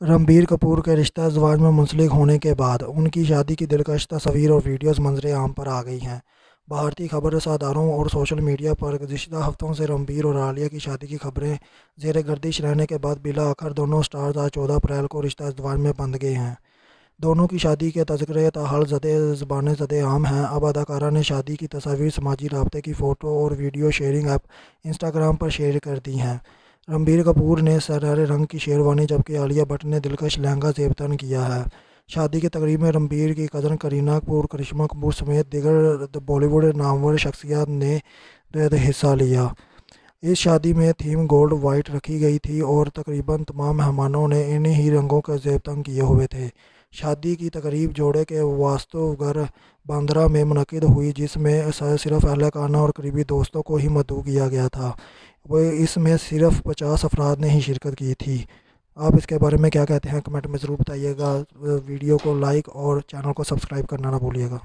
रणबीर कपूर के रिश्ता अजवाज में मुंसलिक होने के बाद उनकी शादी की दिलकश तस्वीर और वीडियोस मंजर आम पर आ गई हैं। भारतीय खबर रसादारों और सोशल मीडिया पर गुजशत हफ्तों से रणबीर और आलिया की शादी की खबरें जेर गर्दिश रहने के बाद बिला आखिर दोनों स्टार्स आज चौदह अप्रैल को रिश्ता अजवाज में बंध गए हैं। दोनों की शादी के तस्करे ताहल जदे ज़बान जदे आम हैं। अब अदाकारा ने शादी की तस्वीर, समाजी रबते की फ़ोटो और वीडियो शेयरिंग ऐप इंस्टाग्राम पर शेयर कर दी हैं। रणबीर कपूर ने सरहरे रंग की शेरवानी जबकि आलिया भट्ट ने दिलकश लहंगा जेबतन किया है। शादी की तकरीब में रणबीर की कज़न करीना कपूर, करिश्मा कपूर समेत दिगर बॉलीवुड नामवर शख्सियात ने हिस्सा लिया। इस शादी में थीम गोल्ड वाइट रखी गई थी और तकरीबन तमाम मेहमानों ने इन्हीं ही रंगों का जेबतन किए हुए थे। शादी की तकरीब जोड़े के वास्तु घर बांद्रा में मनद हुई, जिसमें सिर्फ़ अहल खाना और करीबी दोस्तों को ही मदू किया गया था। वो इसमें सिर्फ़ पचास अफराद ने ही शिरकत की थी। आप इसके बारे में क्या कहते हैं? कमेंट में ज़रूर बताइएगा। वीडियो को लाइक और चैनल को सब्सक्राइब करना ना भूलिएगा।